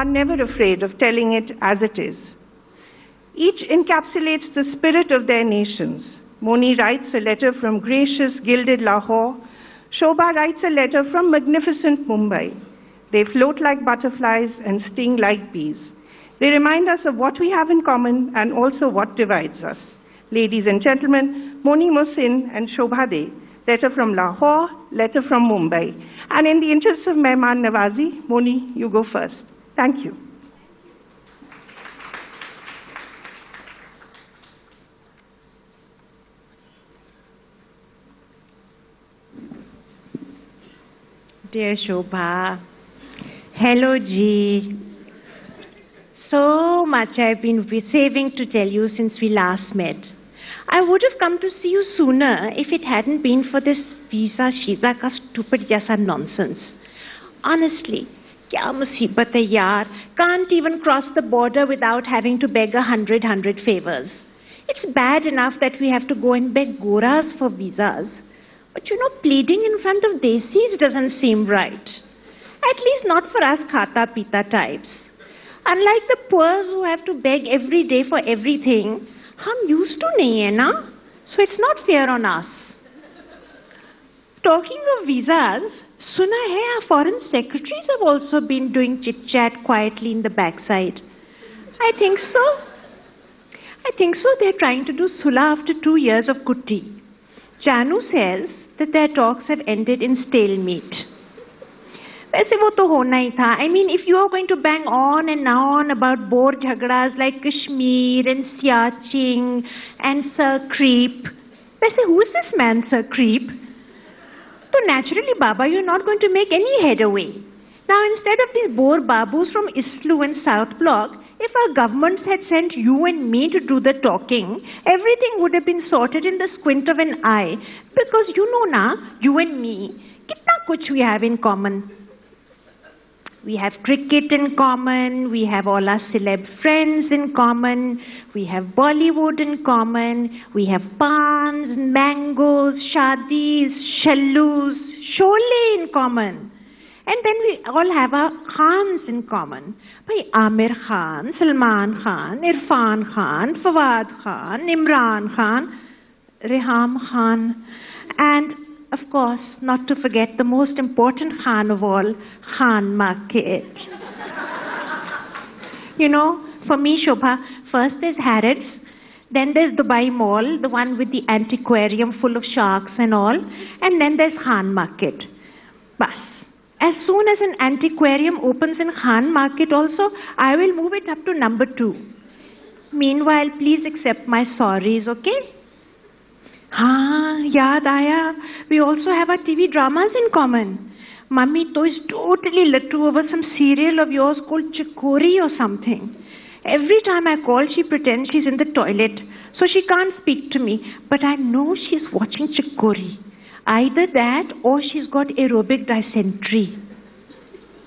are never afraid of telling it as it is. Each encapsulates the spirit of their nations. Moni writes a letter from gracious, gilded Lahore. Shobhaa writes a letter from magnificent Mumbai. They float like butterflies and sting like bees. They remind us of what we have in common and also what divides us. Ladies and gentlemen, Moni Mohsin and Shobhaa De, letter from Lahore, letter from Mumbai. And in the interest of Mehman Nawazi, Moni, you go first. Thank you. Dear Shobhaa, hello G. So much I've been saving to tell you since we last met. I would have come to see you sooner if it hadn't been for this visa shiza stupid jasa nonsense. Honestly, kya musibat hai. Can't even cross the border without having to beg a hundred hundred favors. It's bad enough that we have to go and beg goras for visas. But you know, pleading in front of desis doesn't seem right. At least not for us khata pita types. Unlike the poor who have to beg every day for everything, hum used to nahi? So it's not fair on us. Talking of visas, suna hai our foreign secretaries have also been doing chit chat quietly in the backside. I think so. I think so. They're trying to do sula after two years of kutti. Janu says that their talks have ended in stalemate. वैसे वो तो होना ही था I mean if you are going to bang on and on about bore झगड़ाज like Kashmir and सियाचिंग and sir creep वैसे who is this man sir creep तो naturally baba you're not going to make any headway. Now instead of these boar babus from islu and south block if our governments had sent you and me to do the talking everything would have been sorted in the squint of an eye. Because you know na you and me kitna kuch we have in common we have cricket in common, we have all our celeb friends in common, we have Bollywood in common, we have pans, mangoes, shadis, shallus, sholay in common. And then we all have our Khans in common. By Amir Khan, Salman Khan, Irfan Khan, Fawad Khan, Imran Khan, Reham Khan, and of course, not to forget the most important Khan of all, Khan Market. you know, for me, Shobhaa, first there's Harrods, then there's Dubai Mall, the one with the antiquarium full of sharks and all, and then there's Khan Market. Bas. As soon as an antiquarium opens in Khan Market also, I will move it up to number two. Meanwhile, please accept my sorries, okay? हाँ याद आया we also have our TV dramas in common. Mummy to is totally lattu over some serial of yours called Chikori or something. Every time I call, she pretends she's in the toilet, so she can't speak to me. But I know she's watching Chikori. Either that or she's got aerobic dysentery.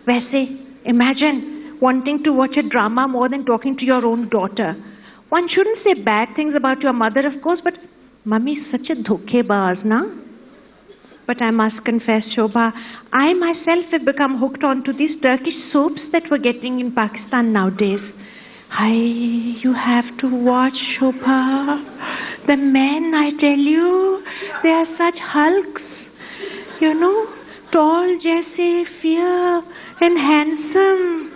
Vese, imagine wanting to watch a drama more than talking to your own daughter. One shouldn't say bad things about your mother, of course, but Mummy is such a dhokebaz, na? But I must confess, Shobhaa, I myself have become hooked onto these Turkish soaps that we're getting in Pakistan nowadays. Hi, you have to watch, Shobhaa. The men, I tell you, they are such hulks. You know, tall, Jesse, fair, and handsome.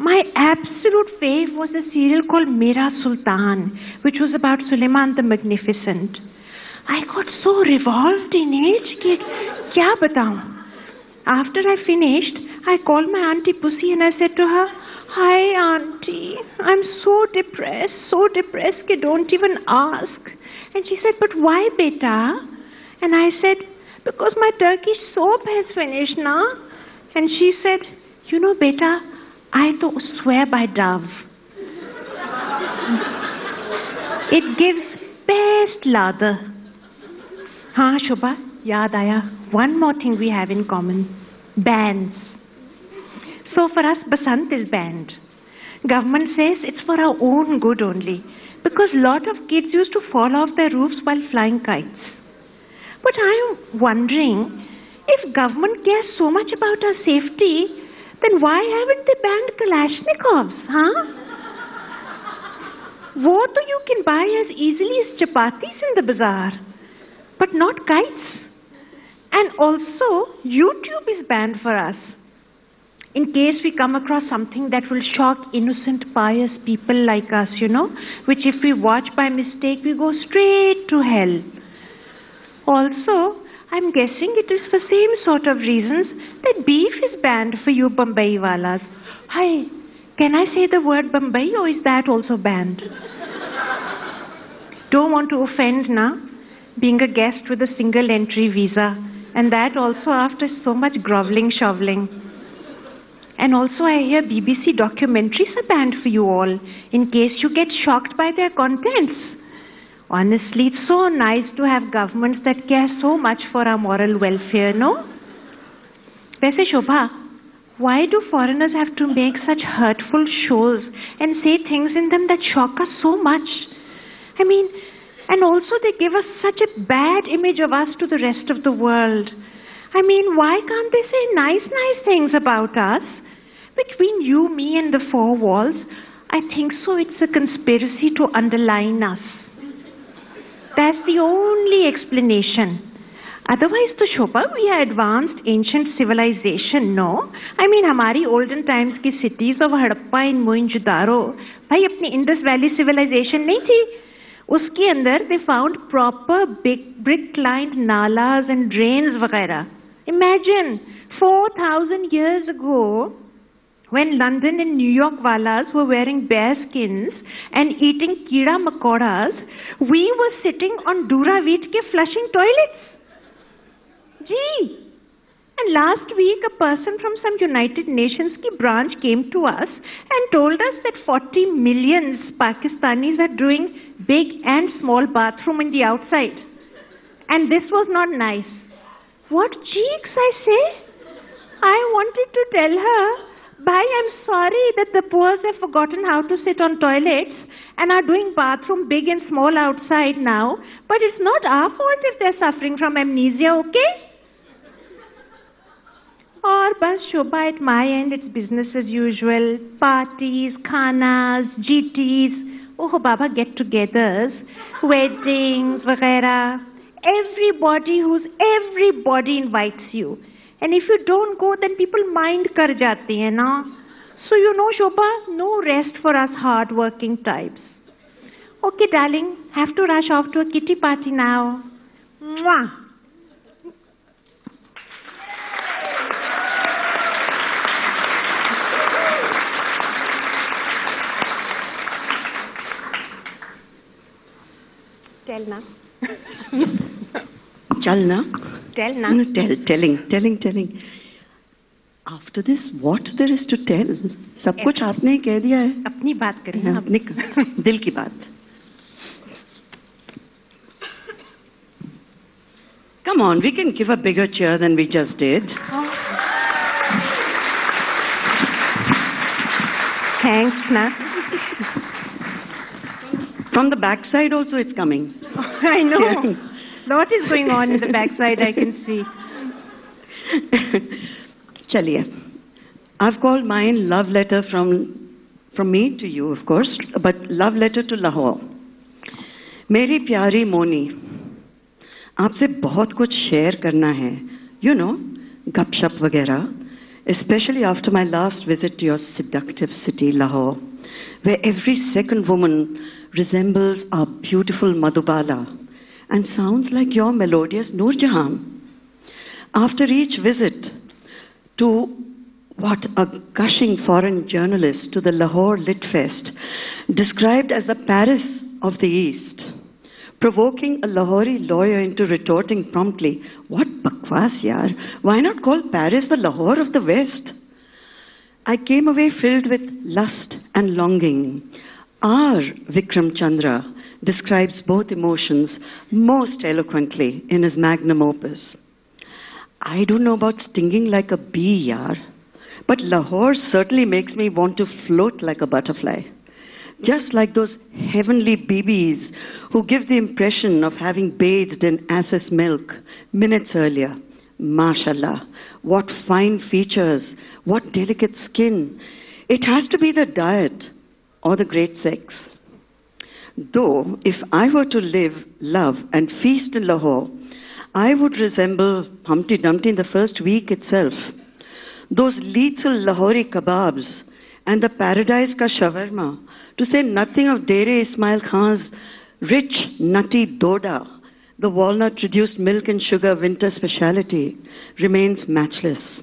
My absolute fave was a serial called Mera Sultan, which was about Suleiman the Magnificent. I got so revolved in it Kya क्या After I finished, I called my auntie Pussy and I said to her, Hi auntie, I'm so depressed, so depressed कि don't even ask. And she said, but why beta? And I said, because my Turkish soap has finished now. And she said, you know beta, I do swear by Dove. it gives best lather. हाँ शोभा याद आया one more thing we have in common bands so for us basant is banned government says it's for our own good only because lot of kids used to fall off their roofs while flying kites but i'm wondering if government cares so much about our safety then why haven't they banned Kalashnikovs, huh? What you can buy as easily as chapatis in the bazaar, but not kites. And also, YouTube is banned for us. In case we come across something that will shock innocent, pious people like us, you know, which if we watch by mistake, we go straight to hell. Also, I'm guessing it is for same sort of reasons that beef is banned for you Bombay walas. Hi, can I say the word Bombay or is that also banned? Don't want to offend now. Being a guest with a single entry visa, and that also after so much groveling, shoveling. And also, I hear BBC documentaries are banned for you all in case you get shocked by their contents. Honestly, it's so nice to have governments that care so much for our moral welfare, no? Vaise Shobhaa, why do foreigners have to make such hurtful shows and say things in them that shock us so much? I mean, and also they give us such a bad image of us to the rest of the world. I mean, why can't they say nice, nice things about us? Between you, me, and the four walls, I think so it's a conspiracy to underline us. That's the only explanation. Otherwise, तो Shobha we are advanced ancient civilisation no I mean हमारी olden times की cities of Harappa in Mohenjodaro भाई अपनी Indus valley civilisation नहीं थी? उसके अंदर they found proper brick lined nalas and drains वगैरह। Imagine 4000 years ago when London and New York walas were wearing bear skins and eating kira makoras, we were sitting on dura wheat ke flushing toilets. Gee. And last week, a person from some United Nations ki branch came to us and told us that 40 million Pakistanis are doing big and small bathroom in the outside. And this was not nice. What cheeks, I say? I wanted to tell her Bhai, I'm sorry that the poor have forgotten how to sit on toilets and are doing bathroom big and small outside now. But it's not our fault if they're suffering from amnesia, okay? Or bus Shobhaa at my end, it's business as usual. Parties, khanas, GTs, oh Baba get-togethers, weddings, vagera. Everybody who's everybody invites you. And if you don't go then people mind कर जाती है ना so you know Shobha no rest for us hard working types okay darling have to rush off to kitty party now मुआ चलना चलना चल ना Tell na. No, tell, telling, telling, telling. After this, what there is to tell? सब कुछ आपने ही कह दिया है अपनी बात करें हाँ, अब अपनी दिल की बात Come on, we can give a bigger cheer than we just did. Thanks, na. From the backside also it's coming. I know. Lot is going on in the backside, I can see. Chaliye. I've called mine love letter from, from me to you, of course, but love letter to Lahore. मेरी प्यारी मोनी आपसे बहुत कुछ share करना है you know गपशप वगैरह especially after my last visit to your seductive city, Lahore, where every second woman resembles our beautiful Madhubala and sounds like your melodious Noor Jahan. After each visit to what a gushing foreign journalist to the Lahore Lit Fest described as the Paris of the East, provoking a Lahori lawyer into retorting promptly, What bakwas, yaar? Why not call Paris the Lahore of the West? I came away filled with lust and longing. Our Vikram Chandra describes both emotions most eloquently in his magnum opus. I don't know about stinging like a bee, yar, but Lahore certainly makes me want to float like a butterfly. Just like those heavenly BBs who give the impression of having bathed in ass's milk minutes earlier, Mashallah, what fine features, what delicate skin. It has to be the diet or the great sex. Though, if I were to live, love, and feast in Lahore, I would resemble Humpty Dumpty in the first week itself. Those lethal Lahori kebabs and the paradise ka shawarma, to say nothing of Dera Ismail Khan's rich, nutty doda, the walnut reduced milk and sugar winter speciality, remains matchless.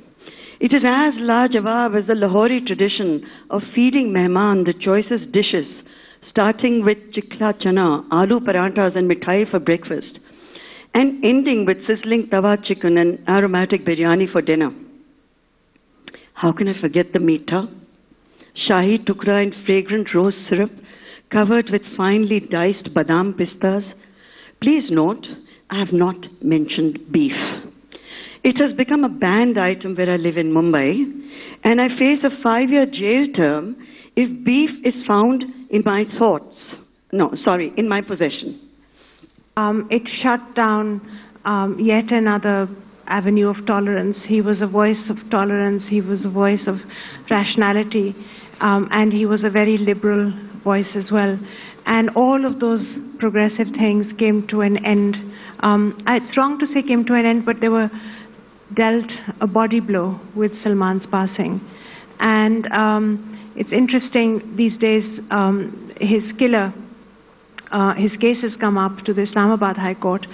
It is as larjawab as the Lahori tradition of feeding mehman the choicest dishes, starting with chikla chana, aloo parathas and mithai for breakfast, and ending with sizzling tawa chicken and aromatic biryani for dinner. How can I forget the meetha? Shahi tukra in fragrant rose syrup, covered with finely diced badam pistas. Please note, I have not mentioned beef. It has become a banned item where I live in Mumbai, and I face a five year jail term if beef is found in my thoughts. No, sorry, in my possession. Um, it shut down um, yet another avenue of tolerance. He was a voice of tolerance, he was a voice of rationality, um, and he was a very liberal voice as well. And all of those progressive things came to an end. Um, it's wrong to say came to an end, but they were dealt a body blow with Salman's passing. And um, it's interesting these days, um, his killer, uh, his case has come up to the Islamabad High Court,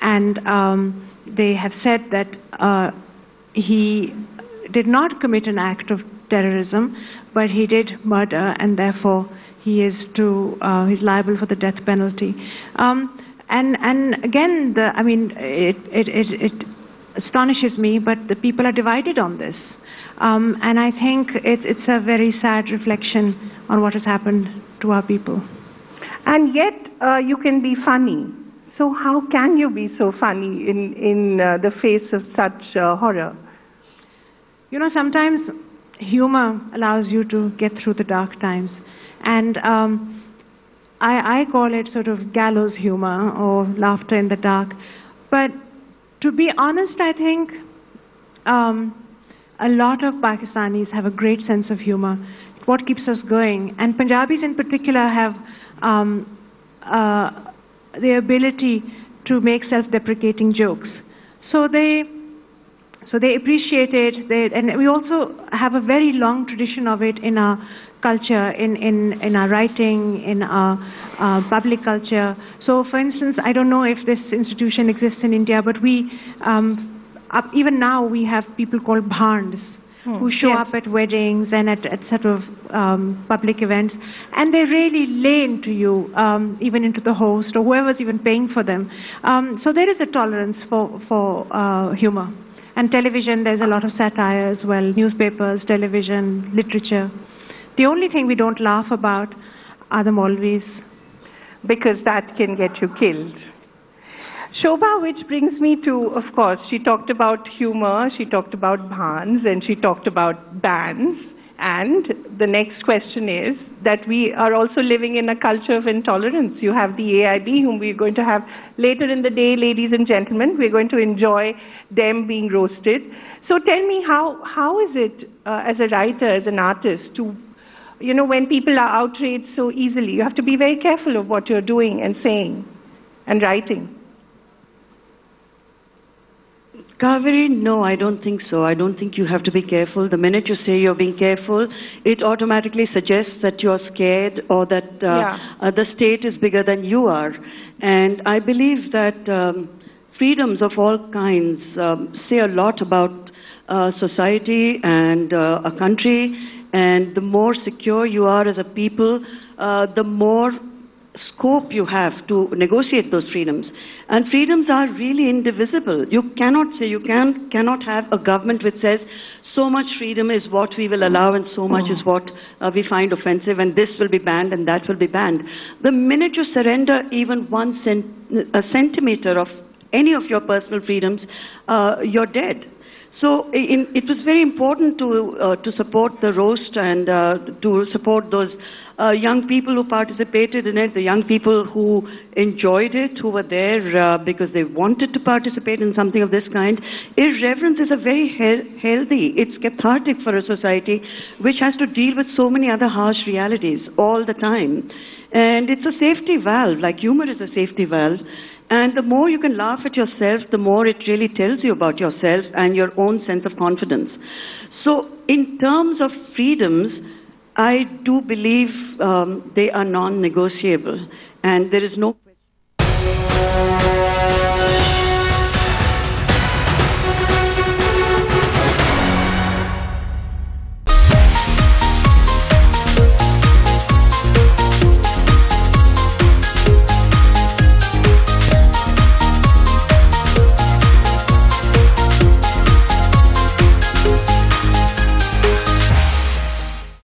and um, they have said that uh, he did not commit an act of terrorism, but he did murder, and therefore he is to uh, he's liable for the death penalty. Um, and and again, the I mean, it it it, it astonishes me, but the people are divided on this. Um, and I think it's, it's a very sad reflection on what has happened to our people. And yet, uh, you can be funny. So, how can you be so funny in, in uh, the face of such uh, horror? You know, sometimes humor allows you to get through the dark times. And um, I, I call it sort of gallows humor or laughter in the dark. But to be honest, I think um, a lot of Pakistanis have a great sense of humor. What keeps us going, and Punjabis in particular have um, uh, the ability to make self-deprecating jokes. So they so they appreciate it, they, and we also have a very long tradition of it in our culture, in, in, in our writing, in our uh, public culture. So, for instance, I don't know if this institution exists in India, but we, um, up, even now, we have people called bhands. Hmm. Who show yes. up at weddings and at, at sort of um, public events, and they really lay into you, um, even into the host or whoever's even paying for them. Um, so there is a tolerance for for uh, humor. And television, there's a lot of satire as well, newspapers, television, literature. The only thing we don't laugh about are the Maulvis. Because that can get you killed. Shobhaa, which brings me to, of course, she talked about humor, she talked about bans, and she talked about bans. And the next question is that we are also living in a culture of intolerance. You have the AIB, whom we're going to have later in the day, ladies and gentlemen. We're going to enjoy them being roasted. So tell me, how, how is it, uh, as a writer, as an artist, to, you know, when people are outraged so easily, you have to be very careful of what you're doing and saying and writing. Kaveri, no, I don't think so. I don't think you have to be careful. The minute you say you're being careful, it automatically suggests that you're scared or that uh, yeah. uh, the state is bigger than you are. And I believe that um, freedoms of all kinds um, say a lot about uh, society and uh, a country. And the more secure you are as a people, uh, the more scope you have to negotiate those freedoms. And freedoms are really indivisible. You cannot say, you can, cannot have a government which says, so much freedom is what we will allow and so much is what uh, we find offensive and this will be banned and that will be banned. The minute you surrender even one cent a centimeter of any of your personal freedoms, uh, you're dead. So in, it was very important to, uh, to support the roast and uh, to support those uh, young people who participated in it, the young people who enjoyed it, who were there uh, because they wanted to participate in something of this kind. Irreverence is a very he- healthy, it's cathartic for a society which has to deal with so many other harsh realities all the time. And it's a safety valve, like humor is a safety valve. And the more you can laugh at yourself, the more it really tells you about yourself and your own sense of confidence. So, in terms of freedoms, I do believe um, they are non negotiable, and there is no question.